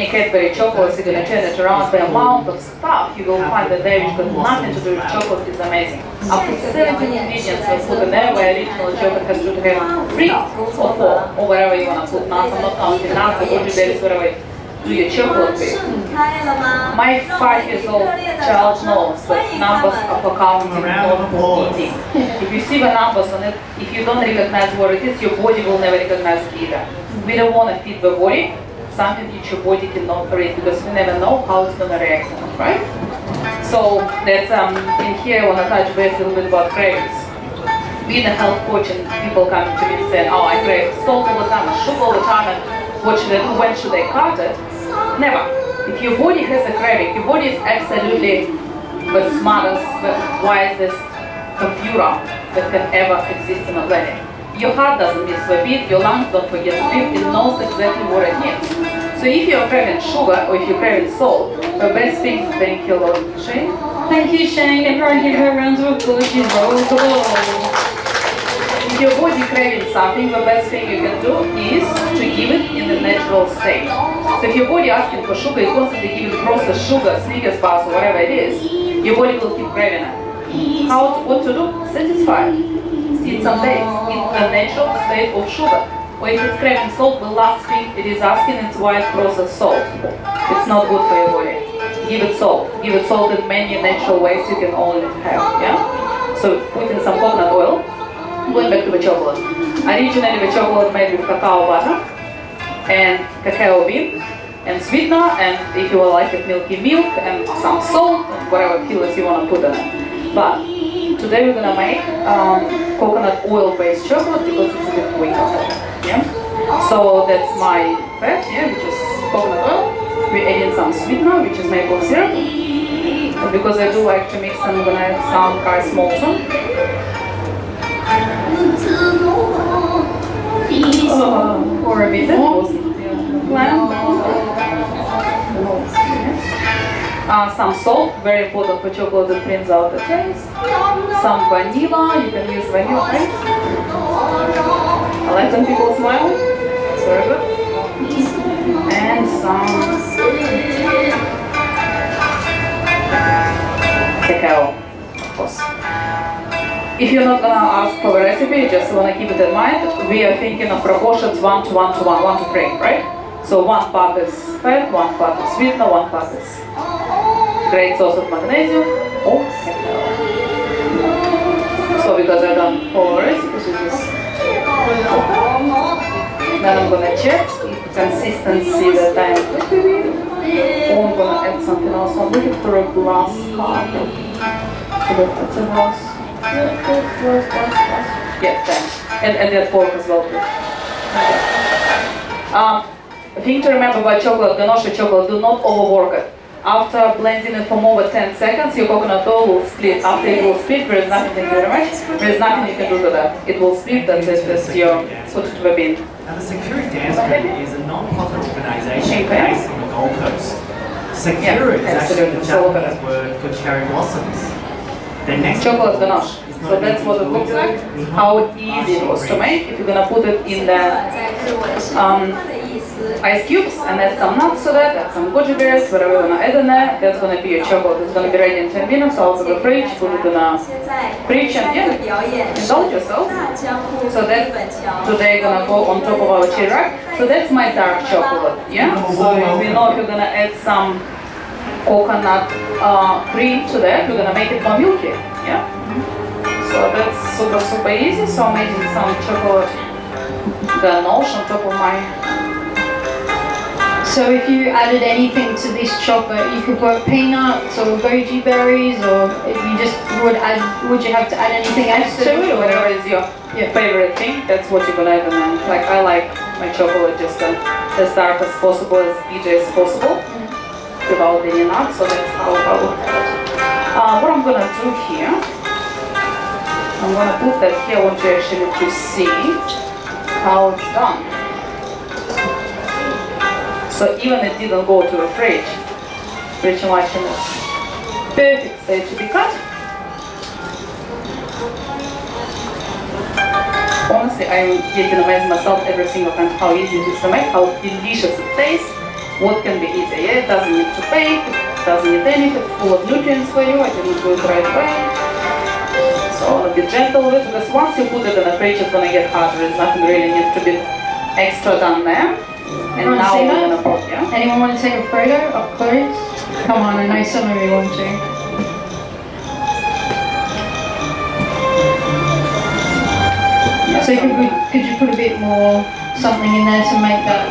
Speaker 2: had by chocolate if you're gonna turn it around, the amount of stuff you will find that there which got nothing to do with chocolate is amazing. Up to 17 ingredients will put in there where original chocolate has to have three or four or whatever you wanna put nuts, I'm not counting nuts, or berries, whatever do your chocolate with. My five years old child knows that numbers are for counting, not for eating. If you see the numbers on it, if you don't recognize what it is, your body will never recognize it either. We don't want to feed the body, something which your body cannot read because we never know how it's to react right? So that's um, in here I want to touch base a little bit about cravings. Being a health coach and people coming to me and saying, oh, I crave salt all the time, and sugar all the time, and what should I do, when should I cut it? Never. If your body has a craving, your body is absolutely the smartest, the wisest computer that can ever exist on the planet. Your heart doesn't miss a beat, your lungs don't forget to beat, it knows exactly what it needs. So if you're craving sugar or if you're craving salt, the best thing is painkiller. Shane?
Speaker 1: Thank you, Shane. Everyone give her a round of applause. She's rolled the ball.
Speaker 2: if your body craving something, the best thing you can do is to give it in the natural state. So if your body asking for sugar, you constantly give it processed sugar, Snickers bars or whatever it is, your body will keep craving it. How to, what to do? Satisfy. Eat some days in a natural state of sugar. If it's craving salt, the last thing it is asking is white processed salt. It's not good for your body. Give it salt. Give it salt in many natural ways you can only have. Yeah. So put in some coconut oil. Going back to the chocolate. Originally the chocolate made with cacao butter and cacao bean and sweetener and if you like it milky milk and some salt and whatever fillers you want to put in it. But today we're gonna make um, coconut oil based chocolate because it's a bit quicker. Yeah. So that's my fat, yeah, which is coconut oil. We're adding some sweetener, which is maple syrup. And because I do like to mix, I'm gonna add some rice molten. Oh, or a bit. That wasn't the plan. Uh, some salt, very important for chocolate that brings out the taste. Some vanilla, you can use vanilla, right? I like when people smile. It's very good. And some cacao, of course. If you're not gonna ask for a recipe, you just wanna keep it in mind, we are thinking of proportions one to one to one, one to three, right? So one part is fat, one part is sweetener, one part is great source of magnesium cacao. So because I don't follow recipes, we just then I'm gonna check if consistency that I'm liquid or I'm gonna add something else on liquid for a glass half. So that's a glass. Yes, thanks. And, and that pork as well, please. Um, thing to remember about chocolate, ganache chocolate, do not overwork it. After blending it for more than 10 seconds, your coconut oil will split. After it will split, there is nothing you can do right? There is nothing you can do to that. It will split, and this is your sorted webin.
Speaker 5: Now the Sakura Dance Group is a non-profit organisation based on the Gold Coast. Sakura, is actually the Japanese word for cherry blossoms. The next
Speaker 2: chocolate ganache. So that's what it looks like, mm-hmm. how easy it was to make. If you're gonna put it in the um, ice cubes, and add some nuts to that. add some goji berries, whatever you want to add in there. That's going to be your chocolate. It's going to be ready in 10 minutes, I'll the fridge, put it in a fridge, and yeah, indulge yourself. So that today going to go on top of our tiramisu. So that's my dark chocolate, yeah? So we know if you're going to add some coconut uh, cream to that, we're going to make it more milky, yeah? So that's super, super easy. So I'm making some chocolate ganache on top of my
Speaker 1: so if you added anything to this chocolate, you could put peanuts or goji berries, or if you just would add, would you have to add anything else to it?
Speaker 2: or whatever is your
Speaker 1: Yeah.
Speaker 2: favorite thing, that's what you're gonna add in. Like I like my chocolate just uh, as dark as possible, as easy as possible, without any nuts, so that's how I would have it. Uh, what I'm gonna do here, I'm gonna put that here, I want you actually to see how it's done. So even it didn't go to the fridge, pretty much in its perfect state to be cut. Honestly, I'm getting amazed myself every single time how easy it is to make, how delicious it tastes, what can be easy. Yeah, it doesn't need to bake, it doesn't need anything, full of nutrients for you, I didn't do it right away. So I want to be gentle with it, because once you put it in the fridge, it's gonna get harder, there's nothing really needs to be extra done there. And now
Speaker 1: see that?
Speaker 2: yeah?
Speaker 1: Anyone want to take a photo up close? Come on, I know some of you want to. So could, could you put a bit more something in there to make that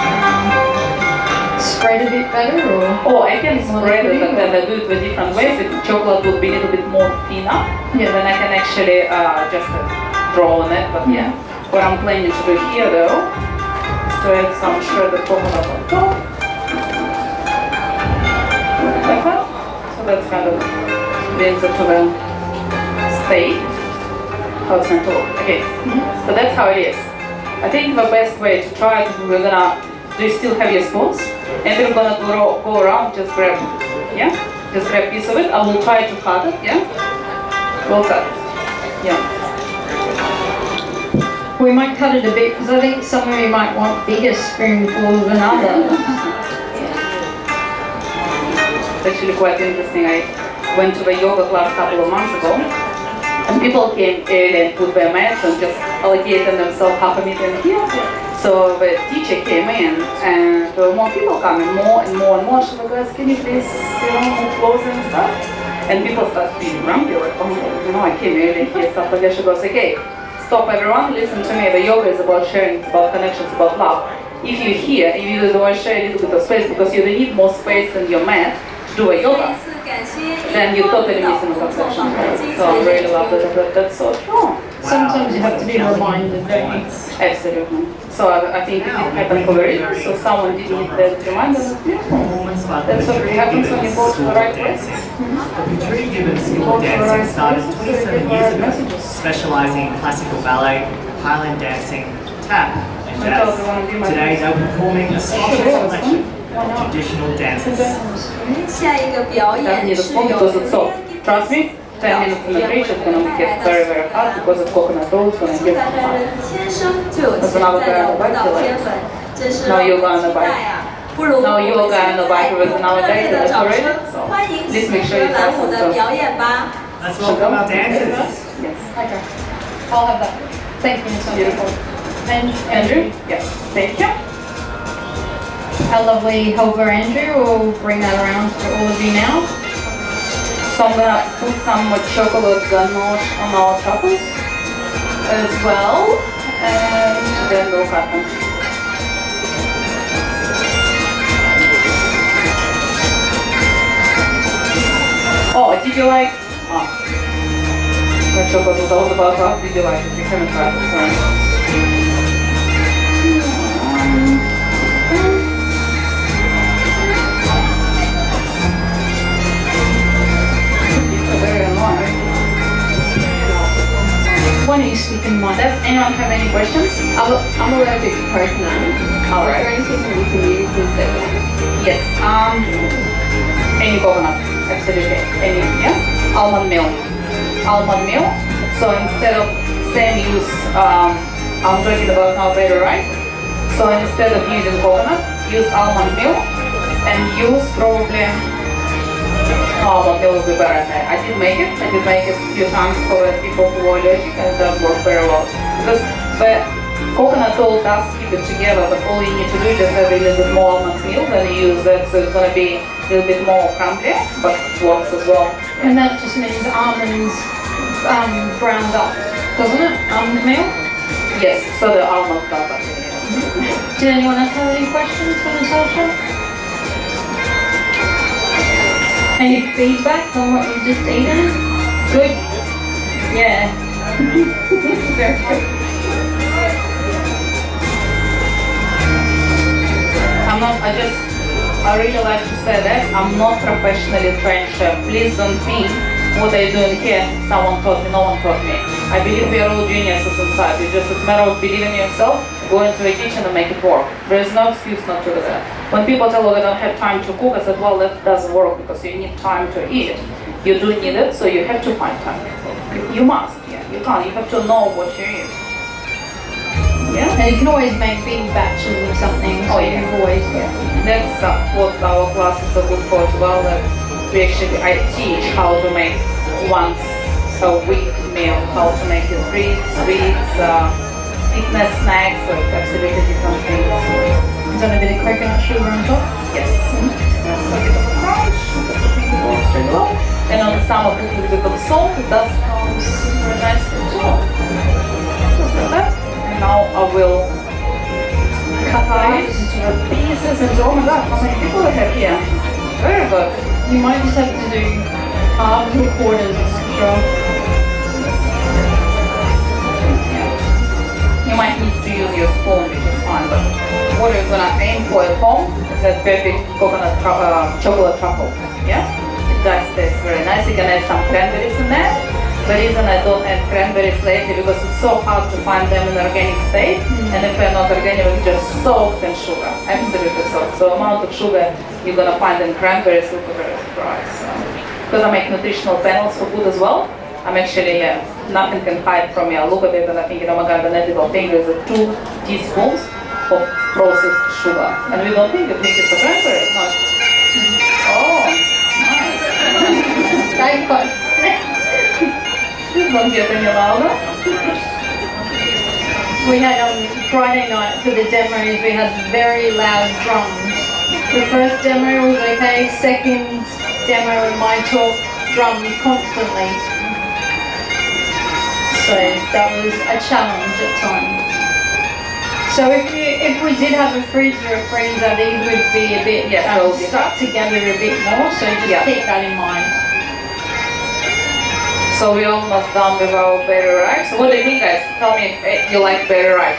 Speaker 1: um, spread a bit better, or?
Speaker 2: Oh, I can spread it and then I do it with different ways. The chocolate would be a little bit more thinner,
Speaker 1: Yeah.
Speaker 2: then I can actually uh, just uh, draw on it. But yeah, what I'm planning to do here though add some shredded coconut on top. Like that. So that's kind of brings it to the state. How it's going to look. Okay, mm-hmm. so that's how it is. I think the best way to try it, we're gonna, do you still have your spoons? And we're gonna go, go around, just grab, yeah? Just grab a piece of it. I will try to cut it, yeah? We'll cut it, yeah.
Speaker 1: We might cut it a bit because I think some of you might want bigger spoonfuls than others.
Speaker 2: It's actually quite interesting. I went to the yoga class a couple of months ago, and people came in and put their mats and just allocated themselves half a meter in here. So the teacher came in, and there were more people coming, more and more and more. She was like, can you please, you know, move closer and stuff? And people start being grumpy, like, oh, you know, I came early here, stuff like that. She goes, okay, stop everyone, listen to me. The yoga is about sharing, it's about connections, it's about love. If you're here, if you don't want to share a little bit of space because you need more space than your mat do yoga, then you totally miss
Speaker 3: an obsession.
Speaker 2: So I really love that. that that's so oh, true.
Speaker 1: Sometimes you have to be reminded.
Speaker 2: Absolutely. So I, I think yeah, it happened for very. reason. So someone did need that reminder. That's what happens when you go to the right place.
Speaker 5: The Victoria Gibbon School of Dancing started 27 years ago, specializing in classical ballet, Highland dancing, tap, and jazz. Today they're performing a special selection traditional dances.
Speaker 3: 下一个表
Speaker 2: Doesn't
Speaker 3: 演
Speaker 2: need a
Speaker 3: 是
Speaker 2: spoon
Speaker 3: 由
Speaker 2: because it's soft. Trust me, 10 minutes in the fridge is gonna get very very hard because it's coconut oil, it's gonna
Speaker 3: 苏
Speaker 2: get
Speaker 3: 达人
Speaker 2: hard.
Speaker 3: 人天生就有潜在的舞蹈天分，真是让我们期待啊！不如我
Speaker 2: Now
Speaker 3: 们
Speaker 2: yoga
Speaker 3: 现
Speaker 2: and the
Speaker 3: 在
Speaker 2: bike was
Speaker 3: 用
Speaker 2: another
Speaker 3: 热
Speaker 2: day
Speaker 3: 烈
Speaker 2: to
Speaker 3: 的掌
Speaker 2: decorate
Speaker 3: 声
Speaker 2: it. So
Speaker 3: 欢迎
Speaker 2: please make
Speaker 3: 喜
Speaker 2: sure
Speaker 3: 和
Speaker 2: you
Speaker 3: 蓝
Speaker 2: try
Speaker 3: 舞
Speaker 2: some
Speaker 3: 的
Speaker 2: stuff.
Speaker 3: 表演吧。
Speaker 5: Let's welcome our dancers.
Speaker 2: Yes.
Speaker 1: Okay. I'll have that. Thank you, Miss
Speaker 2: Beautiful.
Speaker 1: And
Speaker 2: Andrew? Yes. Thank you.
Speaker 1: Our lovely helper Andrew will bring that around to all of you now.
Speaker 2: So I'm gonna put some chocolate ganache on our truffles as well, and then we'll cut them. Oh, did you like? Oh, the chocolate was all about us. Did you like it? You haven't tried it,
Speaker 1: You speak in mind?
Speaker 2: Does anyone have any questions?
Speaker 7: I'm, I'm allergic to coconut.
Speaker 2: All
Speaker 7: Is there
Speaker 2: right.
Speaker 7: anything we can use instead?
Speaker 2: Yes. Um, any coconut, absolutely. Any, yeah. Almond milk. Almond milk. So instead of same use, um, I'm talking about now better, right? So instead of using coconut, use almond milk and use probably almond milk will be better. I, did make it. I did make it a few times for the people who are allergic and it does work very well. Because the coconut oil does keep it together, but all you need to do is just add a little bit more almond milk and you use that so it's gonna be a little bit more crumbly, but it works as well.
Speaker 1: And that just means almonds um, ground up, doesn't it? Almond meal.
Speaker 2: Yes, so the almond does actually.
Speaker 1: Did anyone else have any questions for the Natasha? Any feedback on what you've just eaten? Good? Yeah. Very good.
Speaker 2: I'm not, I just, I really like to say that I'm not professionally trained chef. Please don't think what I'm doing here, someone taught me, no one taught me. I believe we are all geniuses inside. It's just a matter of believing in yourself, go into the kitchen and make it work. There is no excuse not to do that. When people tell me they don't have time to cook, I said, well, that doesn't work because you need time to eat it. You do need it, so you have to find time. You, you must, yeah. You can't. You have to know what you eat. Yeah?
Speaker 1: And you can always make big batches of something, so
Speaker 2: Oh, yeah.
Speaker 1: always got.
Speaker 2: That's uh, what our classes are good for as well. That we actually I teach how to make once a week meal, how to make it treats, sweets, uh, fitness snacks, like absolutely different things.
Speaker 1: Is that a bit of coconut sugar on top?
Speaker 2: Yes. That's a bit of a crunch. The that works really. And on the summer, put a little bit of salt. It does come super nice as well. Just like that. And now I will cut these into pieces and oh my god, how many people I have here? Very good.
Speaker 1: You might just have to do halves or quarters, sure.
Speaker 2: Might need to use your spoon, which is fine, but what you're gonna aim for at home is a perfect coconut uh, chocolate truffle. Yeah? It does taste very nice. You can add some cranberries in there. The reason I don't add cranberries lately because it's so hard to find them in organic state, and if they're not organic, it's just soaked in sugar, absolutely soaked. So amount of sugar you're gonna find in cranberries will be very surprised. So. Because I make nutritional panels for food as well, I'm actually, yeah, nothing can hide from. I look at it and I think, god, the little fingers are two teaspoons of processed sugar. And we don't think, we think it's a cranberry. No. Oh, nice.
Speaker 1: Thank God.
Speaker 2: Please don't get any louder.
Speaker 1: We had on Friday night for the demos, we had very loud drums. The first demo was okay, second demo in my talk, drums constantly. So that was a challenge at times. So if you, if we did have a fridge or a freezer, these would be a bit
Speaker 2: Yes,
Speaker 1: um,
Speaker 2: they'll be-
Speaker 1: stuck together a bit more, so just
Speaker 2: Yeah.
Speaker 1: keep that in mind.
Speaker 2: So we're almost done with our berry ripe. So what do you think guys? Tell me if eh, you like berry ripe.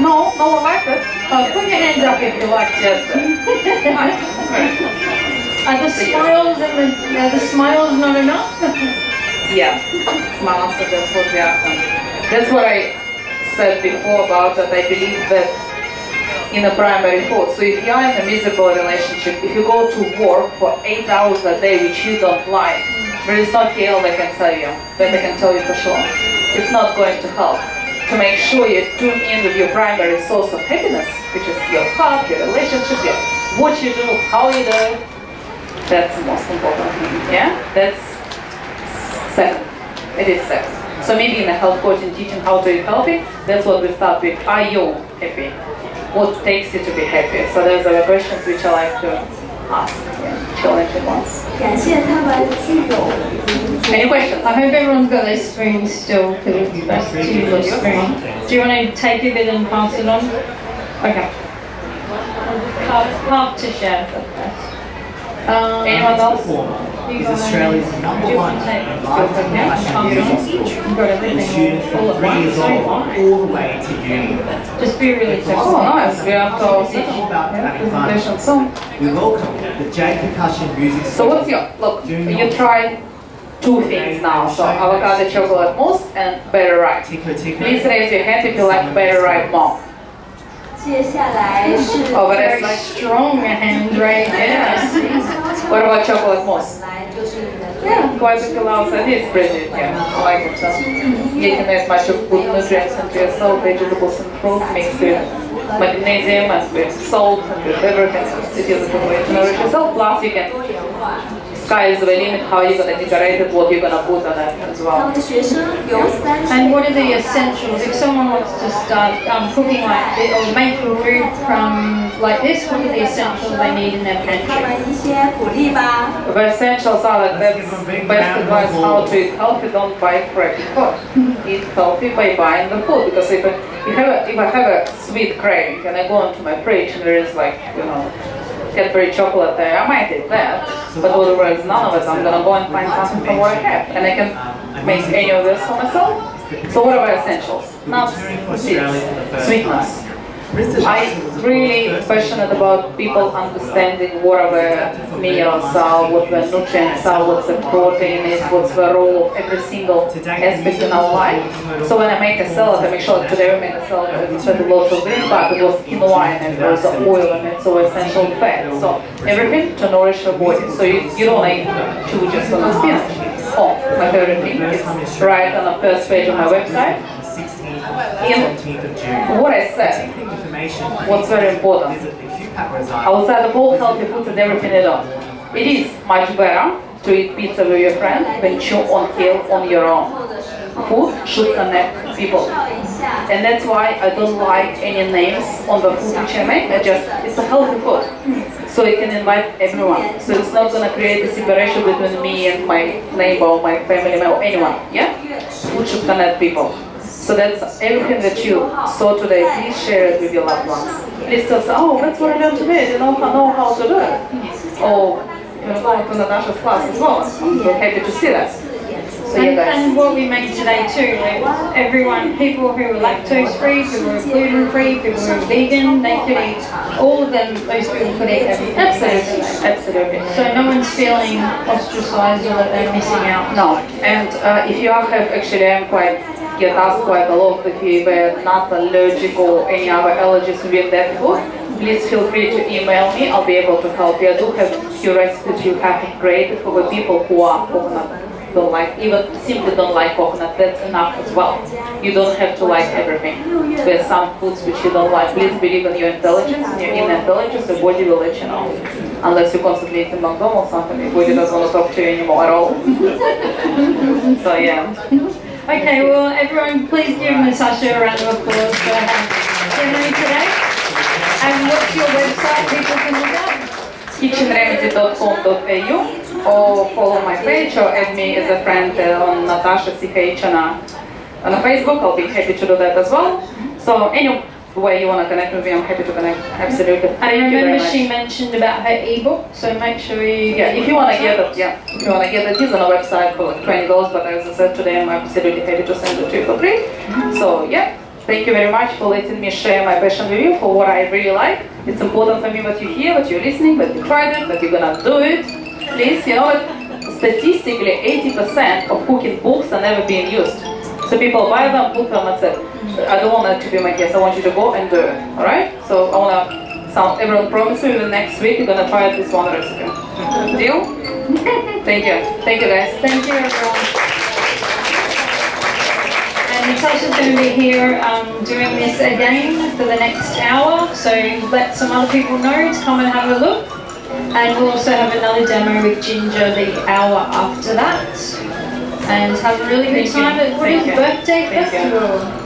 Speaker 2: No, no one likes it.
Speaker 1: Uh, put your hands up if you like it.
Speaker 2: Yes. uh, nice. Very good.
Speaker 1: Are the smiles and the, are the smiles not enough?
Speaker 2: Yeah, smiles, so that's what I said before about that I believe that in a primary food. So if you are in a miserable relationship, if you go to work for eight hours a day which you don't like, there is no heal I can tell you, that I can tell you for sure. It's not going to help. To make sure you tune in with your primary source of happiness, which is your heart, your relationship, your what you do, how you do. That's the most important thing. Yeah? That's sex. It is sex. So maybe in a health coach and teaching how to be healthy, that's what we start with. Are you happy? What takes you to be happy? So those are the questions which I like to ask.
Speaker 3: Challenge it.
Speaker 2: Any questions?
Speaker 1: I hope everyone's got their spring still because to use your. Do you want to take a bit and pass it on? Okay. Half to share. Um,
Speaker 2: Anyone else?
Speaker 5: Performer
Speaker 1: You
Speaker 5: is Australia's number one
Speaker 1: want to take-
Speaker 5: in lifetime
Speaker 1: Yeah,
Speaker 5: fashion
Speaker 1: pass it
Speaker 5: music
Speaker 1: on.
Speaker 5: school.
Speaker 1: You've got
Speaker 5: students
Speaker 1: all, all
Speaker 5: from three years old all the way to uni.
Speaker 1: Just be really
Speaker 5: Oh,
Speaker 2: Oh, nice. We have to
Speaker 5: It's all
Speaker 2: teach
Speaker 5: about having fun.
Speaker 2: presentation. So,
Speaker 5: We welcome the J Percussion Music
Speaker 2: so what's your, look, you tried two things now. So avocado chocolate mousse and better ripe. Please raise your hand if you like better ripe more.
Speaker 3: 接下来是
Speaker 2: Oh, but
Speaker 1: Very
Speaker 2: it's like,
Speaker 1: strong hand right
Speaker 2: yes.
Speaker 3: 悄悄
Speaker 2: What about chocolate mousse?
Speaker 3: 来就是你的
Speaker 2: Yeah, quite a few hours. It is pretty, yeah. I like it. So. Getting as much of good nutrients into yourself, vegetables and fruit mixed with magnesium and with salt and with everything. It is a good way to nourish yourself. Plus, you can,
Speaker 3: 多元化。
Speaker 2: sky is the limit, how you're going to decorate it, what you're going to put on it as well.
Speaker 1: And what are the essentials? If someone wants to start um, cooking like this, or make food from like this, what are the essentials they need in their pantry?
Speaker 2: The essentials are like best advice how to eat healthy, don't buy crappy food. eat healthy by buying the food, because if I, if I, have, a, if I have a sweet craving and I go into my fridge and there is like, you know, Cadbury chocolate there, I might eat that. But otherwise none of it, I'm gonna go and find something from what I have. And I can make any of this for myself. So what about essentials? Not sweets, sweetness. I'm really passionate about people understanding what are the meals are, what the nutrients are, what the protein is, what's the role of every single aspect in our life. So when I make a salad, I make sure that today we make a salad that it's had lots of green but it was quinoa in it, there was oil in it, so essential fat. So everything to nourish your body. So you, you don't eat two just on the spinach. Oh, my favorite thing is right on the first page of my website.
Speaker 5: 16th and 17th of June.
Speaker 2: What I said, What's very important. Outside the whole healthy food, and everything alone. It is much better to eat pizza with your friends than chew on kale on your own. Food should connect people. And that's why I don't like any names on the food which I make. I just, it's a healthy food. So it can invite everyone. So it's not going to create a separation between me and my neighbor my family or anyone. Yeah? Food should connect people. So that's everything that you saw today. Please share it with your loved ones. Please tell us, oh, that's what I learned today. I don't know, know how to do it. Oh, you know, going to Natasha's class as well. I'm so happy to see that. So
Speaker 1: And, and what we made today too, like everyone, people who are lactose free, people who are gluten free, people who are vegan, they could eat, all of them, those people could eat everything.
Speaker 2: Absolutely, absolutely.
Speaker 1: So no one's feeling ostracized or that they're missing out.
Speaker 2: No, and uh, if you have actually, I'm quite get asked quite a lot if you were not allergic or any other allergies with that food. Please feel free to email me. I'll be able to help you. I do have few recipes you have created for the people who are coconut don't like, even simply don't like coconut, that's enough as well. You don't have to like everything. There's some foods which you don't like. Please believe in your intelligence, in your inner intelligence, the body will let you know. Unless you constantly eat McDonald's something, your body doesn't want to talk to you anymore at all. so yeah.
Speaker 1: Okay, well, everyone, please give Natasha a round of applause for her ceremony today. And what's your website people can look at?
Speaker 2: kitchenremedy.com.au or follow my page or add me as a friend on Natasha CH on, Facebook. I'll be happy to do that as well. So any way you want to connect with me, I'm happy to connect. Absolutely.
Speaker 1: I
Speaker 2: Thank you very
Speaker 1: remember she mentioned about her ebook, so make sure you
Speaker 2: Yeah, if you want to get it, yeah, if you want to get it, it's on our website for like twenty dollars. But as I said today, I'm absolutely happy to send it to you for free. Mm-hmm. So yeah, thank you very much for letting me share my passion with you for what I really like. It's important for me what you hear, what you're listening, that you tried it, that you're gonna do it. Please, you know what? Statistically, 80% of cooking books are never being used. So people buy them, put them, and say, I don't want that to be my case. I want you to go and do it. All right? So I wanna sound everyone promise you the next week you're gonna try this one recipe. Deal? Thank you. Thank you guys.
Speaker 1: Thank you, everyone. And Natasha's going to be here um, doing this again for the next hour, so let some other people know to come and have a look. And we'll also have another demo with Ginger the hour after that. And have a really good time at what
Speaker 2: Thank
Speaker 1: is
Speaker 2: you.
Speaker 1: birthday
Speaker 2: Thank you.
Speaker 1: festival?